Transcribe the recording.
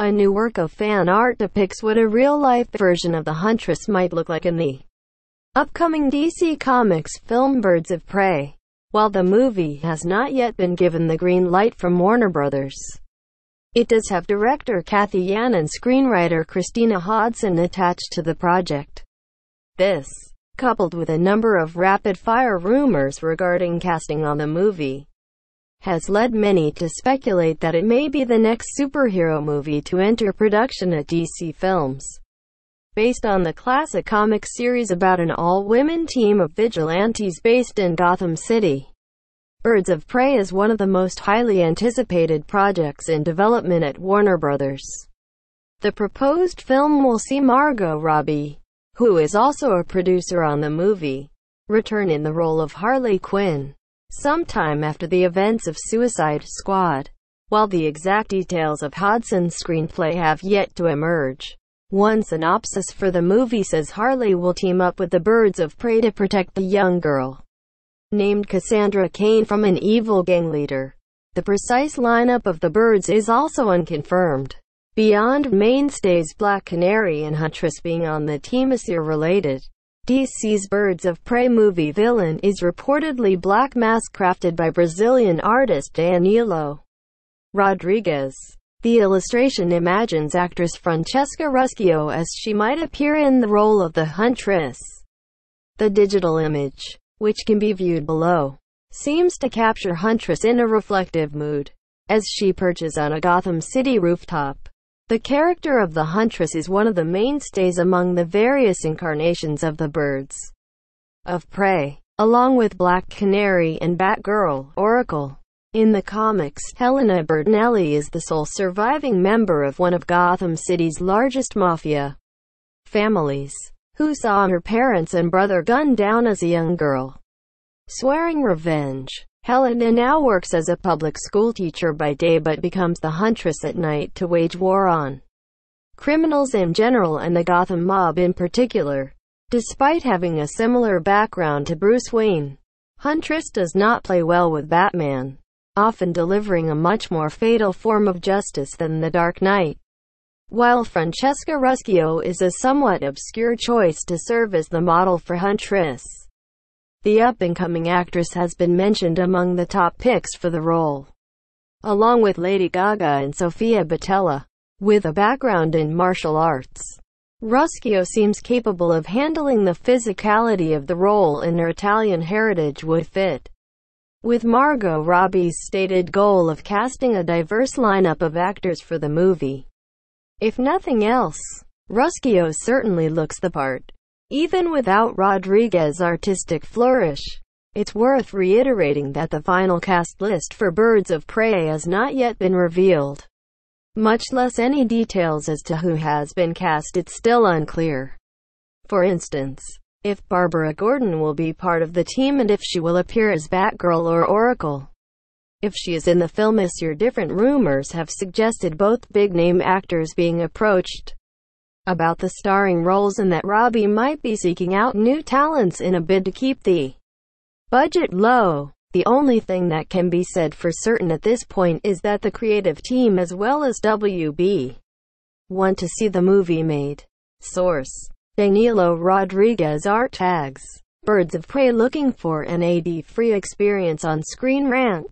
A new work of fan art depicts what a real-life version of the Huntress might look like in the upcoming DC Comics film Birds of Prey. While the movie has not yet been given the green light from Warner Brothers, it does have director Cathy Yan and screenwriter Christina Hodson attached to the project. This, coupled with a number of rapid-fire rumors regarding casting on the movie, has led many to speculate that it may be the next superhero movie to enter production at DC Films. Based on the classic comic series about an all-women team of vigilantes based in Gotham City. Birds of Prey is one of the most highly anticipated projects in development at Warner Brothers. The proposed film will see Margot Robbie, who is also a producer on the movie, return in the role of Harley Quinn sometime after the events of Suicide Squad. While the exact details of Hodson's screenplay have yet to emerge, one synopsis for the movie says Harley will team up with the Birds of Prey to protect the young girl, named Cassandra Cain from an evil gang leader. The precise lineup of the birds is also unconfirmed. Beyond mainstays Black Canary and Huntress being on the team is related. DC's Birds of Prey movie villain is reportedly black mask crafted by Brazilian artist Danilo Rodrigues. The illustration imagines actress Francesca Ruscio as she might appear in the role of the Huntress. The digital image, which can be viewed below, seems to capture Huntress in a reflective mood, as she perches on a Gotham City rooftop. The character of the Huntress is one of the mainstays among the various incarnations of the birds of prey, along with Black Canary and Batgirl, Oracle. In the comics, Helena Bertinelli is the sole surviving member of one of Gotham City's largest mafia families, who saw her parents and brother gunned down as a young girl. Swearing revenge, Helena now works as a public school teacher by day but becomes the huntress at night to wage war on criminals in general and the Gotham mob in particular. Despite having a similar background to Bruce Wayne, Huntress does not play well with Batman, often delivering a much more fatal form of justice than the Dark Knight. While Francesca Ruscio is a somewhat obscure choice to serve as the model for Huntress, the up-and-coming actress has been mentioned among the top picks for the role, along with Lady Gaga and Sofia Boutella. With a background in martial arts, Ruscio seems capable of handling the physicality of the role and her Italian heritage would fit. With Margot Robbie's stated goal of casting a diverse lineup of actors for the movie. If nothing else, Ruscio certainly looks the part. Even without Rodrigues' artistic flourish, it's worth reiterating that the final cast list for Birds of Prey has not yet been revealed. Much less any details as to who has been cast it's still unclear. For instance, if Barbara Gordon will be part of the team and if she will appear as Batgirl or Oracle. If she is in the film this year different rumors have suggested both big-name actors being approached about the starring roles and that Robbie might be seeking out new talents in a bid to keep the budget low. The only thing that can be said for certain at this point is that the creative team as well as WB want to see the movie made. Source. Danilo Rodrigues Art Tags. Birds of Prey looking for an AD-free experience on Screen Rant.